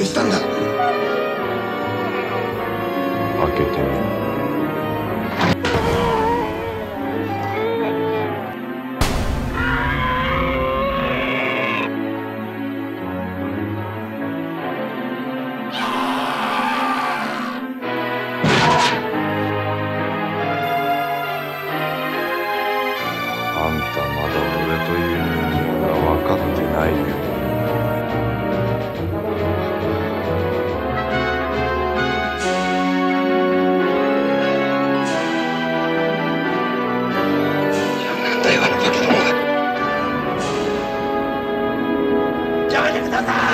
をしたんだ？開けてみあんたまだ俺という人間ださい